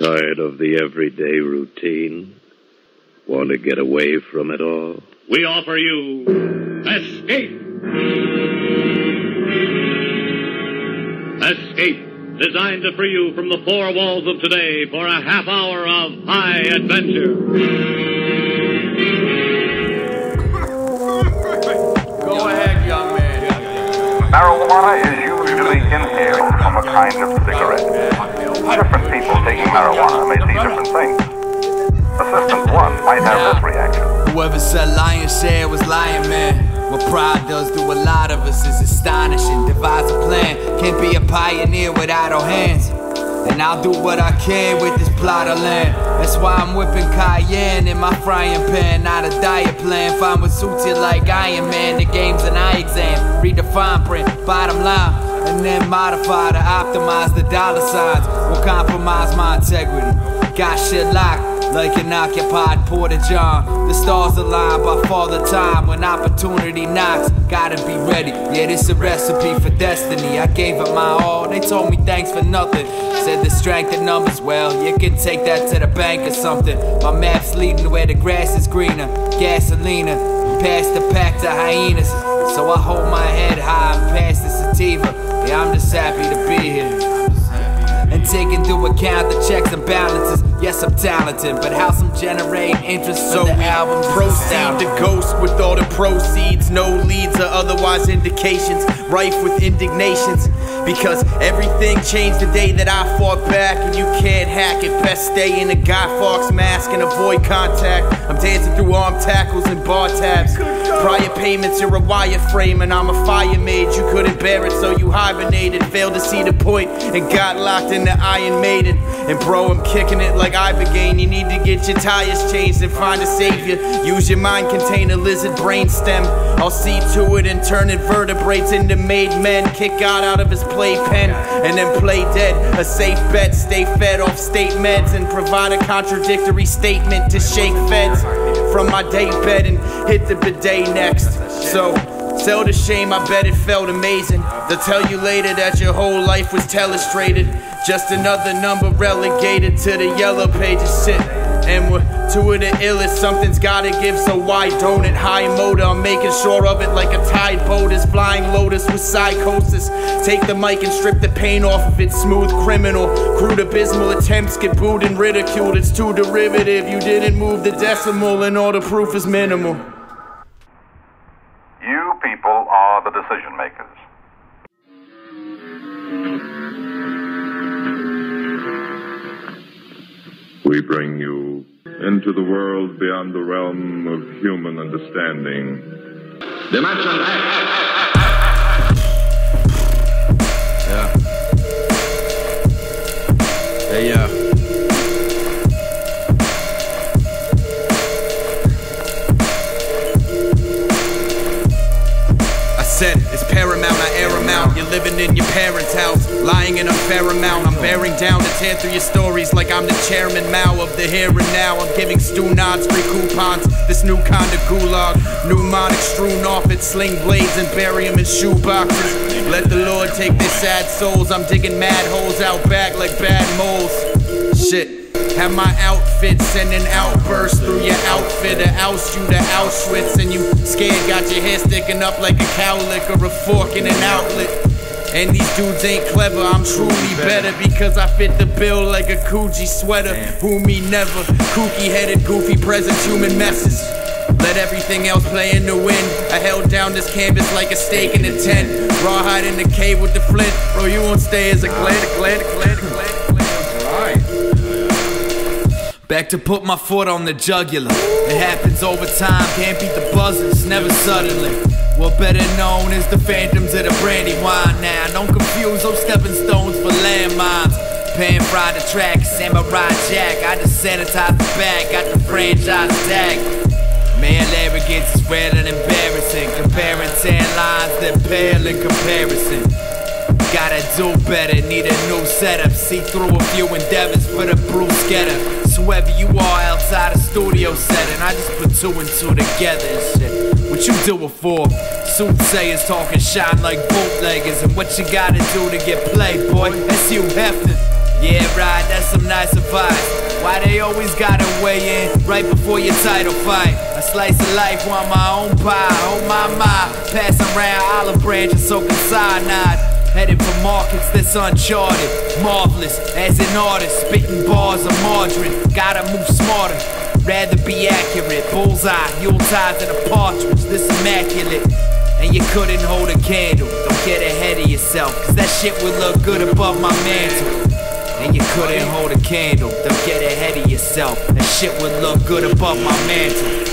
Tired of the everyday routine? Want to get away from it all? We offer you Escape. Escape, designed to free you from the four walls of today for a half hour of high adventure. Go ahead, young man. Marijuana is usually inhaled from a kind of cigarette. Different people taking marijuana may see different things. Assistant 1 might have this reaction. Whoever said lion share was lying, man. What pride does to a lot of us is astonishing. Devise a plan, can't be a pioneer without our hands. And I'll do what I can with this plot of land. That's why I'm whipping cayenne in my frying pan, not a diet plan. Find what suits you like Iron Man. The game's an eye exam. Read the fine print, bottom line, and then modify to optimize the dollar signs. Will compromise my integrity. Got shit locked like an occupied Porta John. The stars align by father time when opportunity knocks. Gotta be ready. Yeah, this a recipe for destiny. I gave it my all. They told me thanks for nothing. Said the strength in numbers, well, you can take that to the bank or something. My map's leading to where the grass is greener. Gasolina, past the pack to hyenas. So I hold my head high pass the sativa. Yeah, I'm just happy to be here. And take into account the checks and balances. Yes, I'm talented, but how some generate interest So in the album proceed to ghost with all the proceeds, no leads or otherwise indications, rife with indignations. Because everything changed the day that I fought back, and you can't hack it. Best stay in a Guy Fawkes mask and avoid contact. I'm dancing through arm tackles and bar tabs. Prior payments, you're a wireframe, and I'm a fire mage. You couldn't bear it, so you hibernated. Failed to see the point, and got locked in the Iron Maiden. And bro, I'm kicking it like Ibogaine. You need to get your tires changed and find a savior. Use your mind container, lizard brain stem. I'll see to it and turn invertebrates into made men. Kick God out of his playpen and then play dead. A safe bet, stay fed off state meds and provide a contradictory statement to shake feds from my day bed and hit the bidet next. So. Sell the shame, I bet it felt amazing. They'll tell you later that your whole life was telestrated. Just another number relegated to the yellow pages. Sit. And we're two of the illest, something's gotta give, so why don't it? High motor, I'm making sure of it like a tide boat is flying lotus with psychosis. Take the mic and strip the paint off of it, smooth criminal. Crude abysmal attempts get booed and ridiculed, it's too derivative. You didn't move the decimal, and all the proof is minimal. You people are the decision makers. We bring you into the world beyond the realm of human understanding. Dimension X. Hey, yeah. Living in your parents' house, lying in a fair amount. I'm bearing down to tear through your stories like I'm the chairman Mao of the here and now. I'm giving Stu nods, free coupons, this new kind of gulag. Pneumonic strewn off its sling blades and bury 'em in shoe boxes. Let the Lord take their sad souls. I'm digging mad holes out back like bad moles. Shit. Have my outfit sending outbursts through your outfit to oust you to Auschwitz and you scared got your hair sticking up like a cowlick or a fork in an outlet. And these dudes ain't clever, I'm truly better because I fit the bill like a Coogi sweater. Who me never, kooky headed, goofy present human messes. Let everything else play in the wind. I held down this canvas like a stake in a tent. Rawhide in the cave with the flint. Bro, you won't stay as a glad, glad, glad, glad. Back to put my foot on the jugular. It happens over time, can't beat the buzzers, never suddenly. Well, better known as the phantoms of the brandy wine now. Don't confuse those stepping stones for landmines. Pan fried the track, samurai jack. I just sanitized the bag, got the franchise tag. Man, arrogance is rare and embarrassing. Comparing tan lines that pale in comparison. Gotta do better, need a new setup. See through a few endeavors for the Bruce getter. So whoever you are outside a studio setting, I just put two and two together and shit. What you do it for? Soothsayers talking shine like bootleggers. And what you gotta do to get played, boy? That's you hefting. Yeah, right, that's some nice advice. Why they always gotta weigh in right before your title fight? A slice of life, want my own pie. Oh my my, passing around olive branches, soaking cyanide. Headed for markets that's uncharted, marvelous as an artist, spitting bars of margarine. Gotta move smarter, rather be accurate. Bullseye, Yuletide and a partridge, this immaculate. And you couldn't hold a candle, don't get ahead of yourself, cause that shit would look good above my mantle. And you couldn't hold a candle, don't get ahead of yourself, that shit would look good above my mantle.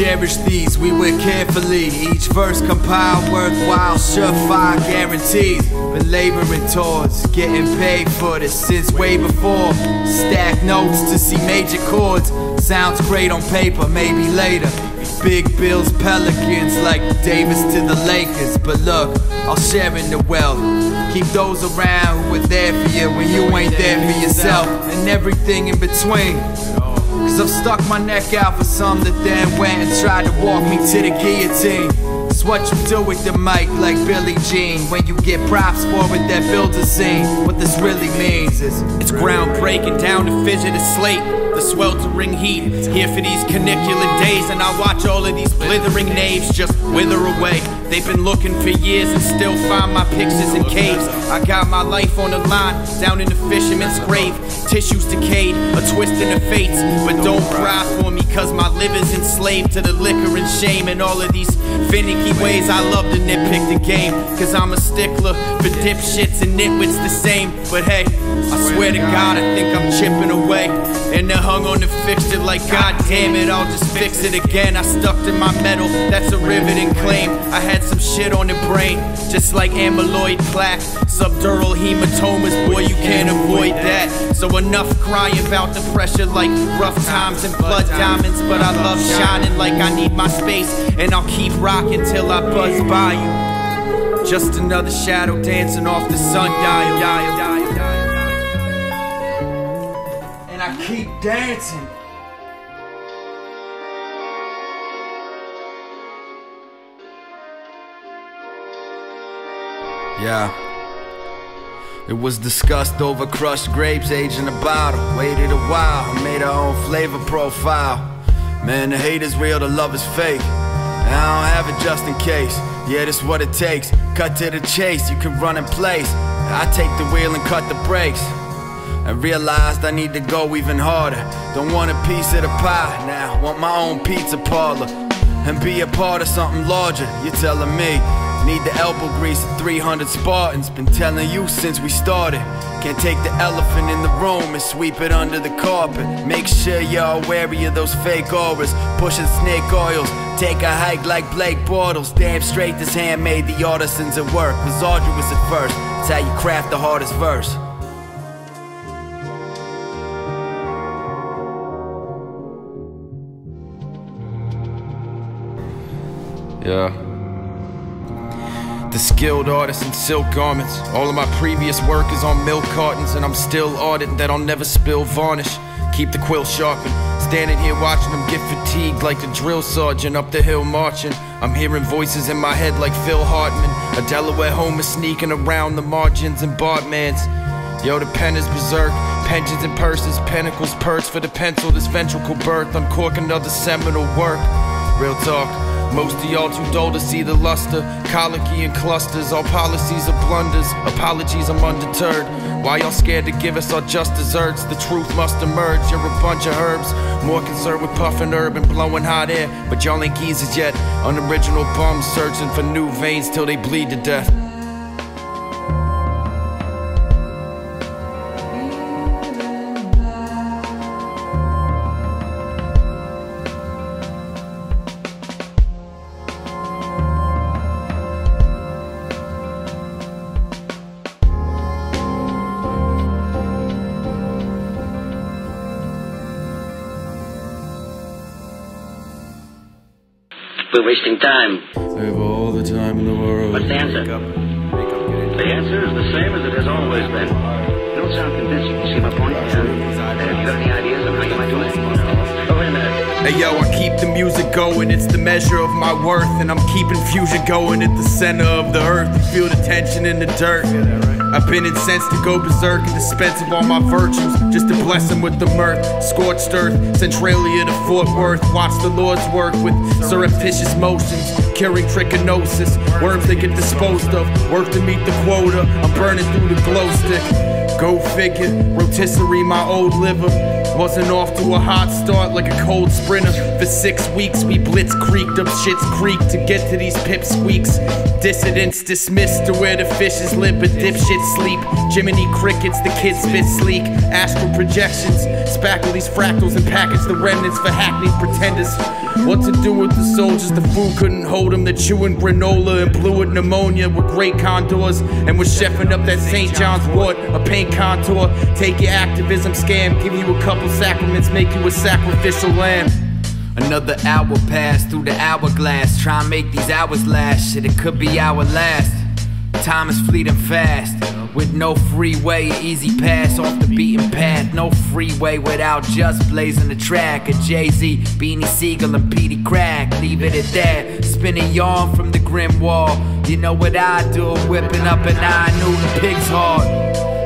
Cherish these, we wear carefully. Each verse compiled worthwhile, surefire guarantees. Been laboring towards getting paid for this since way before. Stack notes to see major chords. Sounds great on paper, maybe later. Big Bills, Pelicans, like Davis to the Lakers. But look, I'll share in the wealth. Keep those around who were there for you when you ain't there for yourself, and everything in between. Cause I've stuck my neck out for some that then went and tried to walk me to the guillotine. It's what you do with the mic, like Billie Jean. When you get props for it, that builds a scene. What this really means is it's groundbreaking down to fidget a slate. The sweltering heat here for these canicular days, and I watch all of these blithering knaves just wither away. They've been looking for years and still find my pictures in caves. I got my life on the line down in the fisherman's grave. Tissues decayed, a twist in the fates. But don't cry for me, cause my liver's enslaved to the liquor and shame and all of these finicky ways. I love to nitpick the game, cause I'm a stickler for dipshits and nitwits the same. But hey, I swear to God, I think I'm chipping away. And they're hung on the it like, God damn it, I'll just fix it again. I stuck to my metal, that's a riveting claim. I had some shit on the brain, just like amyloid plaque. Subdural hematomas, boy, you can't avoid that. So enough crying about the pressure like rough times and blood diamonds. But I love shining like I need my space, and I'll keep rocking till I buzz by you. Just another shadow dancing off the sundial. Keep dancing. Yeah. It was discussed over crushed grapes, aged in a bottle. Waited a while, made our own flavor profile. Man, the hate is real, the love is fake. And I don't have it just in case. Yeah, this what it takes. Cut to the chase, you can run in place. I take the wheel and cut the brakes. I realized I need to go even harder. Don't want a piece of the pie now, want my own pizza parlor. And be a part of something larger, you're telling me. Need the elbow grease of 300 Spartans. Been telling you since we started. Can't take the elephant in the room and sweep it under the carpet. Make sure y'all wary of those fake auras. Pushing snake oils. Take a hike like Blake Bortles. Damn straight, this handmade the artisans at work. Was arduous at first. It's how you craft the hardest verse. Yeah. The skilled artist in silk garments. All of my previous work is on milk cartons, and I'm still ardent that I'll never spill varnish. Keep the quill sharpened. Standing here watching them get fatigued like the drill sergeant up the hill marching. I'm hearing voices in my head like Phil Hartman. A Delaware homer sneaking around the margins and Bartmans. Yo, the pen is berserk. Pensions and purses, pinnacles, perks for the pencil. This ventricle birth, uncork another seminal work. Real talk. Most of y'all too dull to see the luster. Colicky and clusters, all policies are blunders. Apologies, I'm undeterred. Why y'all scared to give us our just desserts? The truth must emerge. You're a bunch of herbs. More concerned with puffing herb and blowing hot air. But y'all ain't geezers yet. Unoriginal bums searching for new veins till they bleed to death. Time. We have all the time in the world. What's the answer? The answer is the same as it has always been. You don't sound convincing. You see my point? Uh, have you got any ideas on how you might do it? Oh, wait a minute. Hey yo, I keep the music going, it's the measure of my worth. And I'm keeping fusion going at the center of the earth. You feel the tension in the dirt. I've been incensed to go berserk and dispense of all my virtues just to bless them with the mirth. Scorched earth, Centralia to Fort Worth. Watch the Lord's work with surreptitious motions, curing trichinosis. Worms they get disposed of, work to meet the quota. I'm burning through the glow stick. Go figure, rotisserie my old liver. Wasn't off to a hot start like a cold sprinter. For six weeks, we blitz creaked up shit's creek to get to these pipsqueaks. Dissidents dismissed to where the fishes live, but dipshits sleep. Jiminy crickets, the kids spit sleek. Astral projections, spackle these fractals and package the remnants for hackneyed pretenders. What to do with the soldiers? The food couldn't hold them. They're chewing granola and blue with pneumonia with great condors. And we're chefing up that St. John's wort, a paint contour. Take your activism scam, give you a couple sacraments, make you a sacrificial lamb. Another hour passed through the hourglass. Try and make these hours last. Shit, it could be our last. Time is fleeting fast. With no freeway, easy pass off the beaten path. No freeway without just blazing the track. A Jay Z, Beanie Sigel, and Peedi Crakk. Leave it at that. Spinning yarn from the grim wall. You know what I do? Whipping up an eye, Newton pig's heart.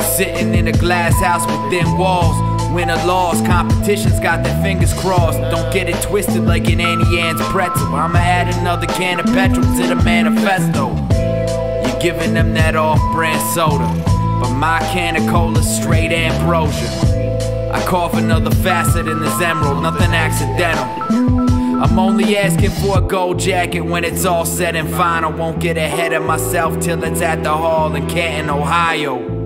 Sitting in a glass house with thin walls. Win or loss, competition's got their fingers crossed. Don't get it twisted like an Auntie Anne's pretzel. I'ma add another can of petrol to the manifesto. Giving them that off brand soda. But my can of cola's straight ambrosia. I cough another facet in this emerald, nothing accidental. I'm only asking for a gold jacket when it's all said and fine. I won't get ahead of myself till it's at the hall in Canton, Ohio.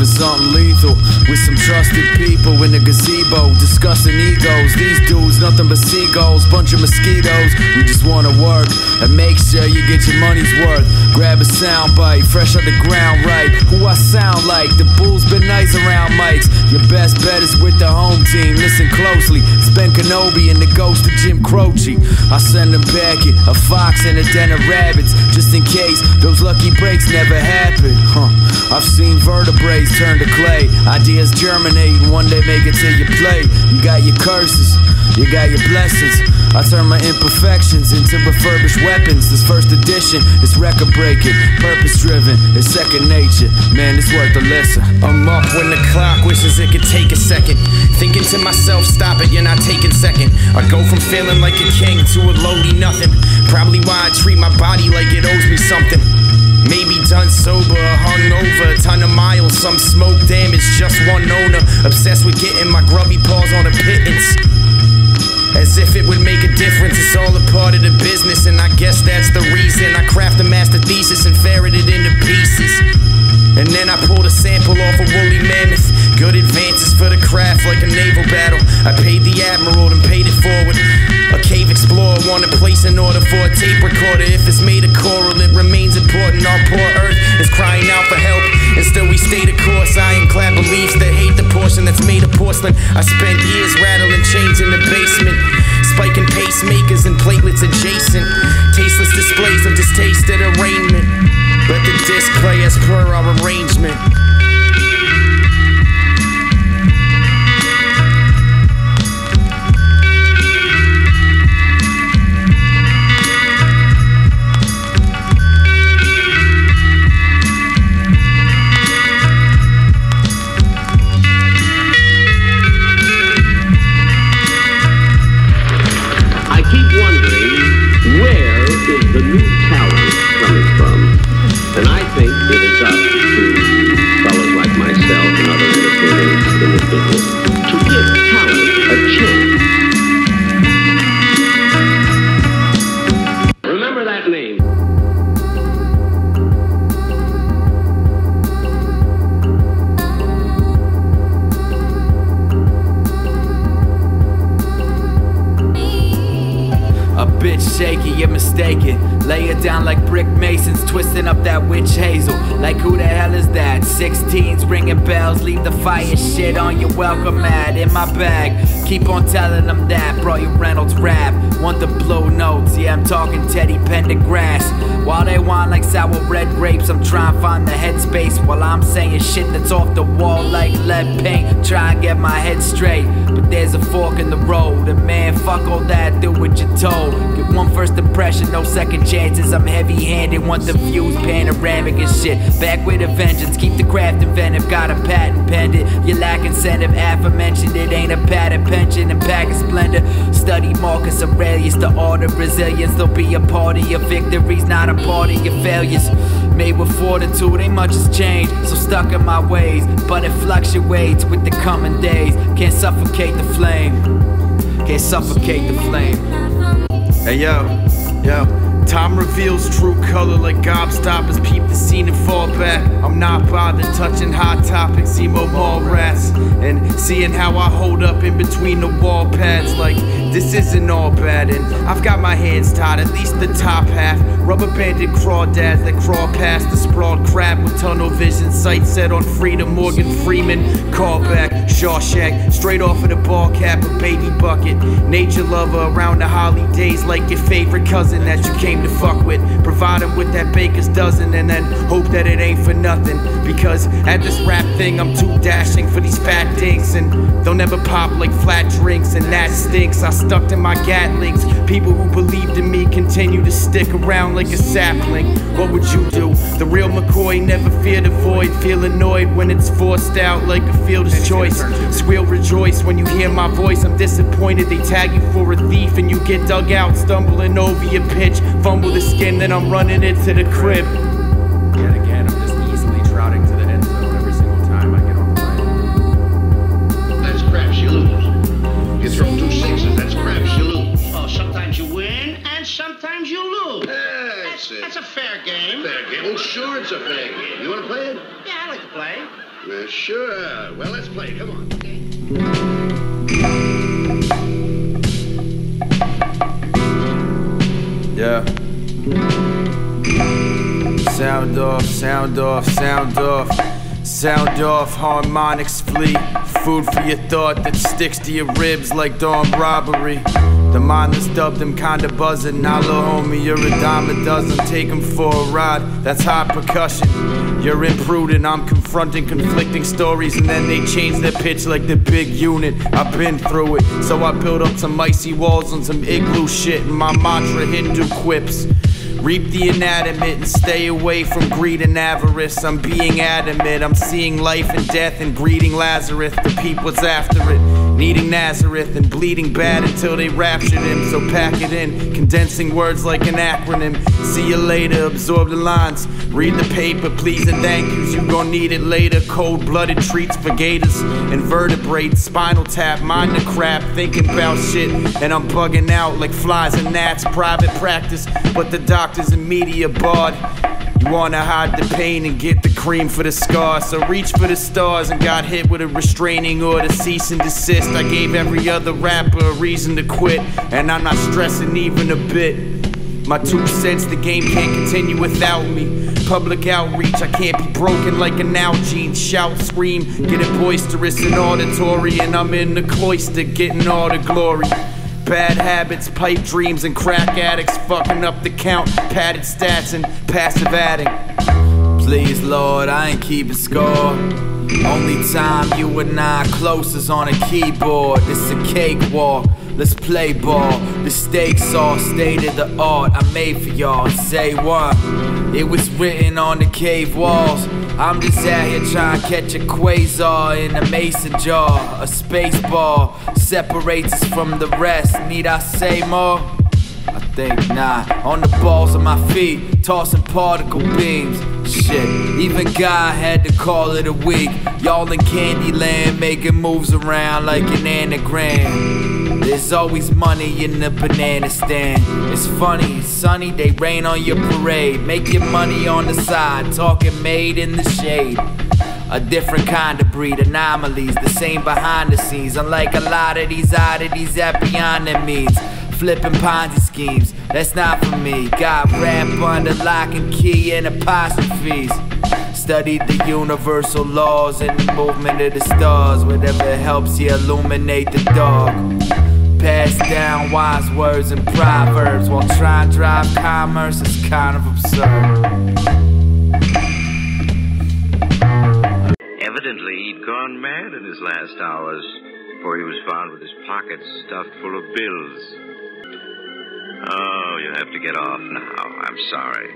Puffin' something lethal with some trusted people in the gazebo discussing egos. These dudes, nothing but seagulls, bunch of mosquitoes. We just wanna work and make sure you get your money's worth. Grab a sound bite, fresh out the ground, right? Who I sound like? The Bulls been nice around mics. Your best bet is with the home team. Listen closely. It's Ben Kenobi and the ghost of Jim Croce. I send them packing a fox and a den of rabbits, just in case those lucky breaks never happen. Huh. I've seen turn to clay. Ideas germinate and one day make it to your play. You got your curses, you got your blessings. I turn my imperfections into refurbished weapons. This first edition is record breaking, purpose driven, it's second nature. Man, it's worth a listen. I'm up when the clock wishes it could take a second. Thinking to myself, stop it, you're not taking second. I go from feeling like a king to a lowly nothing. Probably why I treat my body like it owes me something. Maybe done sober hungover, ton of miles, some smoke damage, just one owner. Obsessed with getting my grubby paws on a pittance. As if it would make a difference, it's all a part of the business, and I guess that's the reason I craft a master thesis and ferret it into pieces. And then I pulled a sample off a woolly mammoth. Good advances for the craft like a naval battle. I paid the admiral and paid it forward. A cave explorer wanted place in order for a tape recorder. If it's made of coral, it remains important. Our poor earth is crying out for help. And still we stay the course. I am Ironclad beliefs that hate the portion that's made of porcelain. I spent years rattling chains in the basement. Spiking pacemakers and platelets adjacent. Tasteless displays of distasted arraignment. Let the disc play as per our arrangement. Mistaken. Lay it down like brick masons, twisting up that witch hazel. Like who the hell is that? 16s ringing bells, leave the fire shit on your welcome mat in my bag. Keep on telling them that, brought you Reynolds rap. Want the blue notes, yeah, I'm talking Teddy Pendergrass. While they want like sour red grapes, I'm trying to find the headspace while I'm saying shit that's off the wall like lead paint. Try and get my head straight, but there's a fork in the road. And man, fuck all that, do what you're told. Get one first impression, no second chances. I'm heavy handed, want the views panoramic and shit. Back with a vengeance, keep the craft inventive. Got a patent pendant, you lack incentive. Aforementioned, it ain't a patent pension and pack of splendor. Study Marcus Aurelius, the art of resilience. There'll be a part of your victories, not a part of your failures. Made with fortitude, ain't much has changed. So stuck in my ways, but it fluctuates with the coming days. Can't suffocate the flame. Can't suffocate the flame. Hey yo, yo. Time reveals true color like gobstoppers. Peep the scene and fall back. I'm not bothered touching hot topics, emo ball rats. And seeing how I hold up in between the wall pads. Like this isn't all bad. And I've got my hands tied, at least the top half. Rubber banded crawdads that crawl past the sprawled crab with tunnel vision. Sight set on freedom. Morgan Freeman, callback. Shawshank, straight off of the ball cap, a baby bucket. Nature lover around the holidays, like your favorite cousin that you to fuck with. Provide him with that baker's dozen and then hope that it ain't for nothing. Because at this rap thing, I'm too dashing for these fat dinks, and they'll never pop like flat drinks, and that stinks. I stuck to my gatlings. People who believed in me continue to stick around like a sapling. What would you do? The real McCoy never feared a void. Feel annoyed when it's forced out like a fielder's choice. Squeal rejoice when you hear my voice. I'm disappointed they tag you for a thief and you get dug out, stumbling over your pitch. Fumble the skin, then I'm running it to the crib. Yet again, I'm just easily trouting to the end zone every single time I get on the plane. That's craps, you lose. You throw two sixes, that's craps, you lose. Oh, sometimes you win and sometimes you lose. That's, That's, it. that's a fair game. fair game. Well, sure, it's a fair game. You want to play it? Yeah, I like to play. Uh, sure. Well, let's play. Come on. Yeah. Sound off, sound off, sound off. Sound off, harmonics flee. Food for your thought that sticks to your ribs like dawn robbery. The mindless dub them kinda buzzing. Now, little homie, you're a dime a dozen. Take 'em for a ride, that's hot percussion. You're imprudent, I'm confronting conflicting stories, and then they change their pitch like the big unit. I've been through it, so I built up some icy walls on some igloo shit, and my mantra Hindu quips. Reap the inanimate and stay away from greed and avarice. I'm being adamant. I'm seeing life and death and greeting Lazarus. The people's after it. Needing Nazareth and bleeding bad until they raptured him. So pack it in, condensing words like an acronym. See you later, absorb the lines. Read the paper, please and thank yous. You gon' need it later. Cold blooded treats for gators. Invertebrates, spinal tap, mind the crap. Thinking about shit, and I'm bugging out like flies and gnats. Private practice, but the doctors and media barred. You wanna hide the pain and get the cream for the scars. So reach for the stars and got hit with a restraining order, cease and desist. I gave every other rapper a reason to quit, and I'm not stressing even a bit. My two cents, the game can't continue without me. Public outreach, I can't be broken like an Nalgene. Shout, scream, get it boisterous and auditory, and I'm in the cloister getting all the glory. Bad habits, pipe dreams, and crack addicts fucking up the count. Padded stats and passive adding. Please, Lord, I ain't keeping score. Only time you and I close is on a keyboard. It's a cakewalk. Let's play ball. The stakes are state of the art. I made for y'all. Say what? It was written on the cave walls. I'm just out here trying to catch a quasar in a mason jar. A space ball separates us from the rest. Need I say more? I think not. On the balls of my feet, tossing particle beams. Shit, even God had to call it a week. Y'all in Candyland making moves around like an anagram. There's always money in the banana stand. It's funny, sunny, they rain on your parade. Make your money on the side, talking made in the shade. A different kind of breed, anomalies, the same behind the scenes. Unlike a lot of these oddities that beyond their means. Flipping Ponzi schemes, that's not for me. Got rap under lock and key and apostrophes. Studied the universal laws and the movement of the stars. Whatever helps you illuminate the dark. Pass down wise words and proverbs while trying to drive commerce is kind of absurd. Evidently, he'd gone mad in his last hours, for he was found with his pockets stuffed full of bills. Oh, you have to get off now. I'm sorry.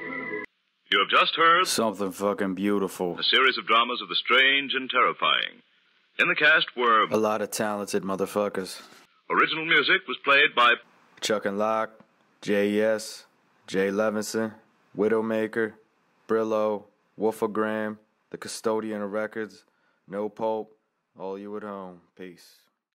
You have just heard something fucking beautiful. A series of dramas of the strange and terrifying. In the cast were a lot of talented motherfuckers. Original music was played by Chuck N Lock, J.S., Jay Levinson, Widowmaker, Brillo, Wolfogram, The Custodian of Records, No Pope, All You at Home. Peace.